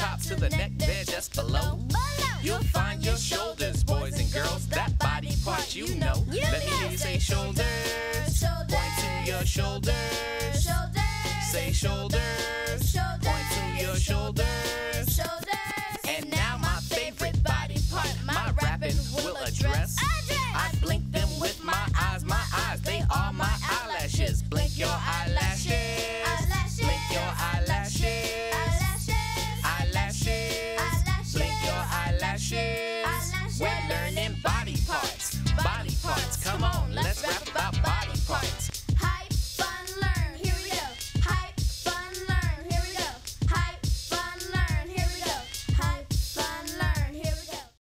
top to the neck, there just below. You'll find your shoulders, boys and girls. That body part you know. Let me hear you say shoulders. Point to your shoulders. Say shoulders. Point to your shoulders. And now my favorite body part, my rapping will address. I blink them with my eyes. My eyes, they are my eyelashes. Blink your eyelashes.